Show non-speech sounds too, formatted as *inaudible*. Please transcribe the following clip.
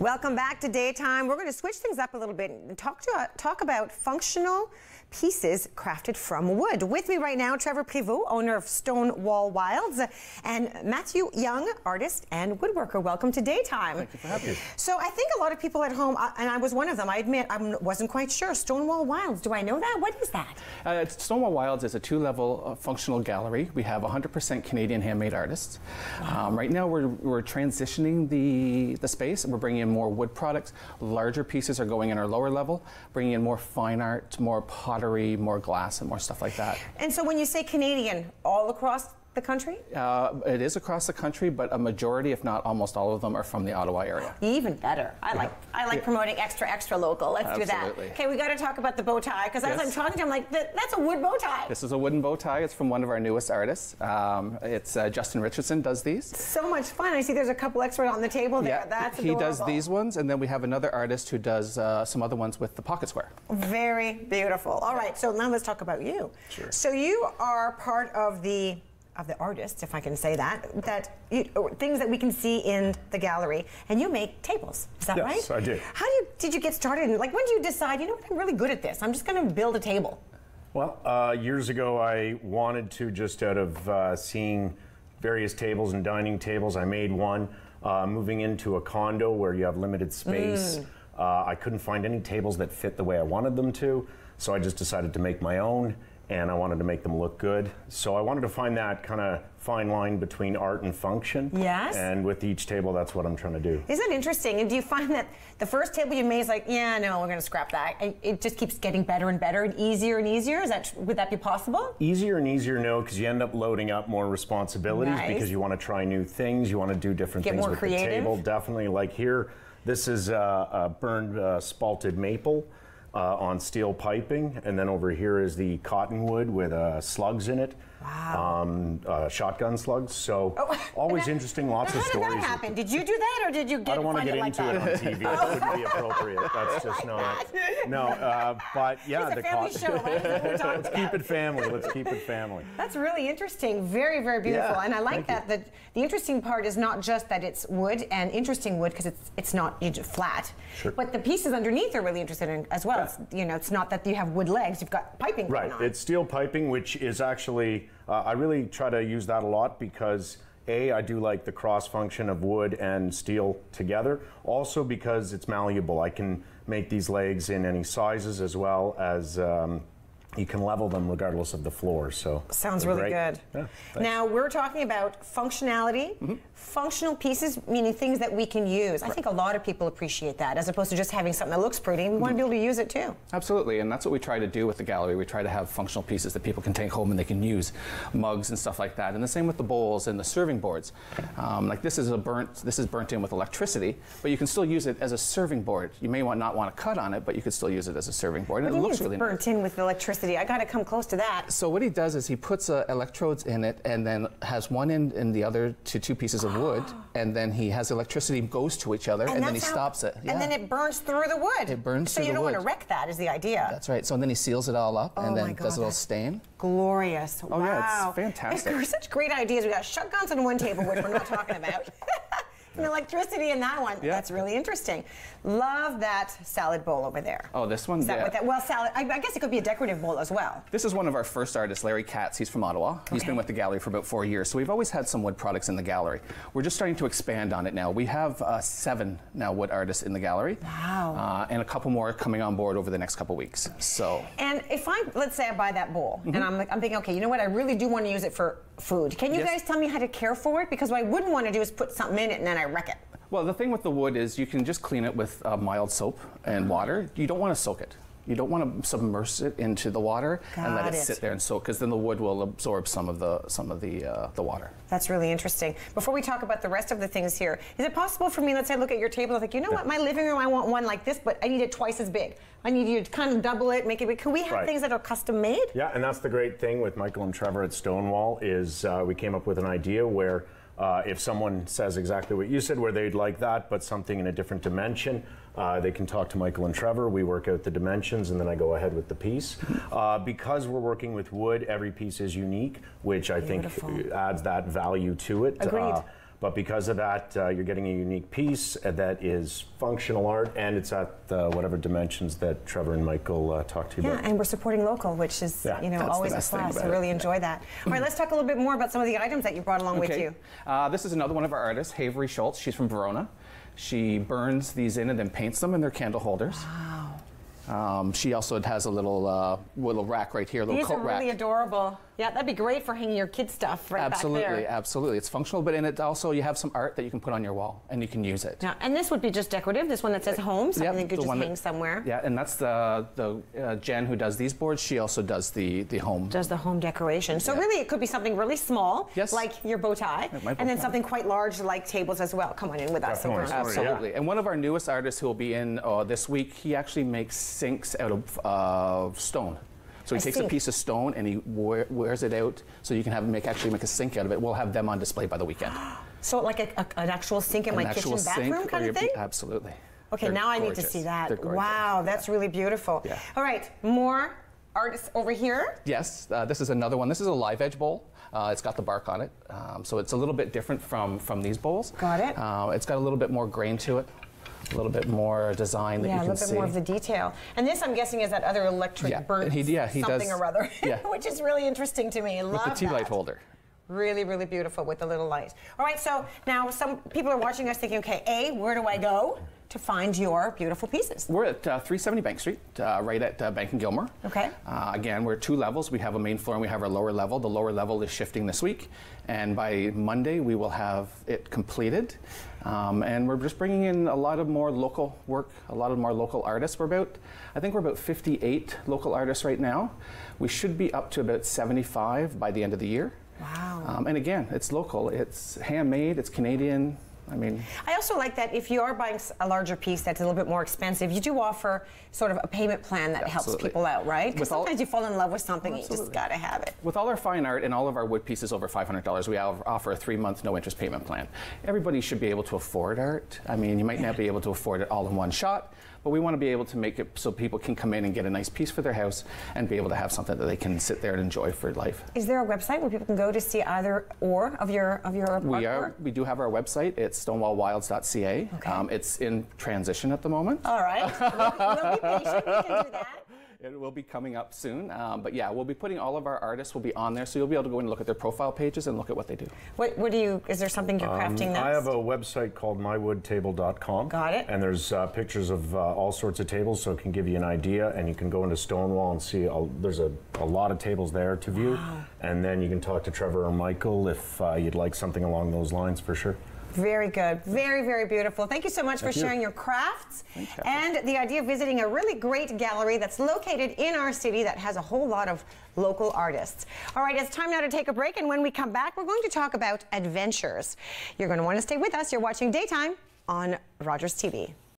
Welcome back to Daytime. We're going to switch things up a little bit and talk to uh, talk about functional pieces crafted from wood. With me right now, Trevor Prévost, owner of Stonewall Wilde's, and Matthew Young, artist and woodworker. Welcome to Daytime. Thank you for having me. So I think a lot of people at home, uh, and I was one of them. I admit I wasn't quite sure. Stonewall Wilde's. Do I know that? What is that? Uh, Stonewall Wilde's is a two-level uh, functional gallery. We have 100% Canadian handmade artists. Um, right now, we're, we're transitioning the the space. We're bringing in more wood products. Larger pieces are going in our lower level, bringing in more fine art, more pottery, more glass, and more stuff like that. And so when you say Canadian, all across the country? Uh, it is across the country, but a majority, if not almost all of them, are from the Ottawa area. Even better. I like I like promoting extra extra local. Let's do that. Okay, we got to talk about the bow tie because as I'm talking to him, like that's a wood bow tie. This is a wooden bow tie. It's from one of our newest artists. Um, it's uh, Justin Richardson does these. So much fun. I see there's a couple extra on the table there. Yeah. That's he does these ones, and then we have another artist who does uh, some other ones with the pocket square. Very beautiful. All right, so now let's talk about you. Sure. So you are part of the of the artists, if I can say that, that you, or things that we can see in the gallery, and you make tables. Is that Yes, right? I do. How do you, did you get started? Like, when did you decide? You know what? I'm really good at this. I'm just going to build a table. Well, uh, years ago, I wanted to just out of uh, seeing various tables and dining tables, I made one. Uh, moving into a condo where you have limited space, uh, I couldn't find any tables that fit the way I wanted them to, so I just decided to make my own, and I wanted to make them look good. So I wanted to find that kind of fine line between art and function. Yes. And with each table, that's what I'm trying to do. Isn't that interesting? And do you find that the first table you made is like, yeah, no, we're going to scrap that. And it just keeps getting better and better and easier and easier. Is that would that be possible? Easier and easier, no, because you end up loading up more responsibilities Nice. because you want to try new things, you want to do different Get things more with creative. the table. Definitely, like here, this is uh, uh, burned uh, spalted maple uh, on steel piping, and then over here is the cottonwood with uh, slugs in it. Wow. Um, uh, shotgun slugs. So Oh, *laughs* always interesting, lots of how stories. did that happen? Did you do that, or did you get I don't want to get it into it on TV. That wouldn't be appropriate. That's *laughs* just not. No, uh, but yeah, the family cot- show. Right? That's what we're talking Let's keep it family. Let's keep it family. *laughs* That's really interesting. Very, very beautiful. Yeah, and I like that. The, the interesting part is not just that it's wood and interesting wood because it's it's not flat, Sure. but the pieces underneath are really interesting in- as well. Yeah. It's, you know, it's not that you have wood legs; you've got piping Right. It's steel piping, which is actually, uh, I really try to use that a lot because A, I do like the cross function of wood and steel together. Also because it's malleable. I can make these legs in any sizes as well as um, you can level them regardless of the floor. So Sounds really great. good. Yeah, now we're talking about functionality, Mm-hmm. functional pieces, meaning things that we can use. I think a lot of people appreciate that, as opposed to just having something that looks pretty. We want to be able to use it too. Absolutely, and that's what we try to do with the gallery. We try to have functional pieces that people can take home and they can use, mugs and stuff like that. And the same with the bowls and the serving boards. Um, like this is a burnt, this is burnt in with electricity, but you can still use it as a serving board. You may want, not want to cut on it, but you could still use it as a serving board. And What it looks really it's nice. burnt in with electricity? I got to come close to that. So what he does is he puts uh, electrodes in it and then has one end and the other to two pieces of wood, *gasps* and then he has electricity goes to each other, and, then he how- stops it. And then it burns through the wood. It burns through. so you don't want to wreck that. Is the idea? That's right. So and then he seals it all up Oh and then God, does a little stain. glorious. Oh, yeah, it's fantastic. We're *laughs* such great ideas. We got shotguns on one table, which we're not talking about. *laughs* and electricity in that one. Yeah. That's really interesting. Love that salad bowl over there. Oh, this one? Is that Yeah. that? Well, salad. I, I guess it could be a decorative bowl as well. This is one of our first artists, Larry Katz. He's from Ottawa. He's been with the gallery for about four years. So we've always had some wood products in the gallery. We're just starting to expand on it now. We have uh, seven now wood artists in the gallery. Wow. Uh, and a couple more coming on board over the next couple weeks. So And if I, let's say I buy that bowl, and I'm, like, I'm thinking, okay, you know what? I really do want to use it for food. Can you Yes. guys tell me how to care for it? Because what I wouldn't want to do is put something in it and then I wreck it. Well, the thing with the wood is you can just clean it with uh, mild soap and water. You don't want to soak it. You don't want to submerge it into the water and let it, it. sit there and soak, because then the wood will absorb some of the some of the uh, the water. That's really interesting. Before we talk about the rest of the things here, is it possible for me, let's say I look at your table, I think, you know what, my living room, I want one like this, but I need it twice as big. I need you to kind of double it, make it big. Can we have Right. things that are custom made? Yeah, and that's the great thing with Michael and Trevor at Stonewall is uh, we came up with an idea where uh, if someone says exactly what you said, where they'd like that, but something in a different dimension, uh, they can talk to Michael and Trevor. We work out the dimensions, and then I go ahead with the piece. Uh, because we're working with wood, every piece is unique, which I Beautiful. think adds that value to it. Uh, Agreed. But because of that, uh, you're getting a unique piece uh, that is functional art, and it's at uh, whatever dimensions that Trevor and Michael uh, talked to you Yeah, about. Yeah, and we're supporting local, which is Yeah, you know always a plus. I about it. really enjoy that. All right, let's talk a little bit more about some of the items that you brought along with you. Uh, this is another one of our artists, Havery Schultz. She's from Verona. She burns these in and then paints them in their candle holders. Wow. Um, she also has a little uh, little rack right here, a little These coat are really rack. adorable. Yeah, that'd be great for hanging your kid stuff right absolutely, back there. absolutely. It's functional, but in it also you have some art that you can put on your wall and you can use it. Yeah, and this would be just decorative. This one that says home, something Yep, that could just one that- hang somewhere. Yeah, and that's the the uh, Jen who does these boards. She also does the the home. Does the home decoration. So Yeah. really, it could be something really small, Yes. like your bow tie, my bow and then tie. something quite large, like tables as well. Come on in with us. Definitely. over Absolutely. yeah. Absolutely. And one of our newest artists who will be in uh, this week, he actually makes sinks out of uh, stone. So he A takes sink. a piece of stone and he wear, wears it out so you can have make actually make a sink out of it. We'll have them on display by the weekend. *gasps* So like a, a- an actual sink in my An kitchen actual bathroom kind of thing. Absolutely. Okay, They're now I need to see that. Wow, that's really beautiful. Yeah. All right, more artists over here. Yes, uh, this is another one. This is a live edge bowl. Uh, it's got the bark on it, um, so it's a little bit different from from these bowls. Got it. Uh, it's got a little bit more grain to it, a little bit more design that Yeah, you a little bit see. more of the detail. And this, I'm guessing, is that other electric Yeah, yeah, he something does- or other, yeah. *laughs* which is really interesting to me. I with love the tea light holder. Really, really beautiful with the little light. All right, so now some people are watching us thinking, okay, A, where do I go to find your beautiful pieces? We're at uh, 370 Bank Street, uh, right at uh, Bank and Gilmour. Okay. Uh, again, we're two levels. We have a main floor and we have our lower level. The lower level is shifting this week, and by Monday we will have it completed. Um, and we're just bringing in a lot of more local work, a lot of more local artists. We're about, I think we're about 58 local artists right now. We should be up to about 75 by the end of the year. Wow. Um, and again, it's local. It's handmade. It's Canadian. I mean, I also like that if you are buying a larger piece that's a little bit more expensive, you do offer sort of a payment plan that helps people out, right? Because sometimes you fall in love with something and you just got to have it. With all our fine art and all of our wood pieces over $500, we offer a three-month no-interest payment plan. Everybody should be able to afford art. I mean, you might not be able to afford it all in one shot, but we want to be able to make it so people can come in and get a nice piece for their house and be able to have something that they can sit there and enjoy for life. Is there a website where people can go to see either or of your of your We artwork? are. We do have our website. It's stonewallwilds.ca. Okay. Um, it's in transition at the moment. All right. *laughs* we'll, we'll be patient. We can do that. It will be coming up soon. Um, but yeah, we'll be putting all of our artists will be on there, so you'll be able to go and look at their profile pages and look at what they do. What, what do you? Is there something you're crafting next? Um, I have a website called mywoodtable.com. Got it. And there's uh, pictures of uh, all sorts of tables, so it can give you an idea. And you can go into Stonewall and see. A, there's a, a lot of tables there to view. And then you can talk to Trevor or Michael if uh, you'd like something along those lines for sure. Very good. Very, very beautiful. Thank you so much for you. sharing your crafts Thanks, and the idea of visiting a really great gallery that's located in our city that has a whole lot of local artists. All right, it's time now to take a break, and when we come back, we're going to talk about adventures. You're going to want to stay with us. You're watching Daytime on Rogers TV.